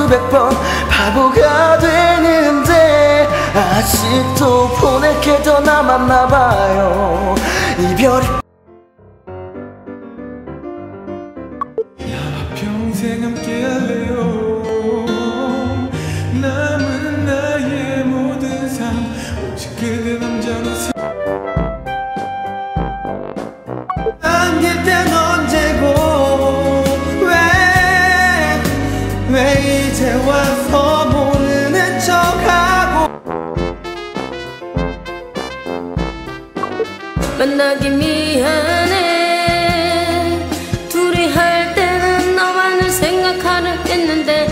수백 번 바보가 되는데 아직도 보낼 게더 남았나 봐요. 이별이 평생 함께 할래요. 남은 나의 모든 삶 오직 그대 남자로 이제 와서 모르는 척하고 만나기 미안해. 둘이 할 때는 너만을 생각하려 했는데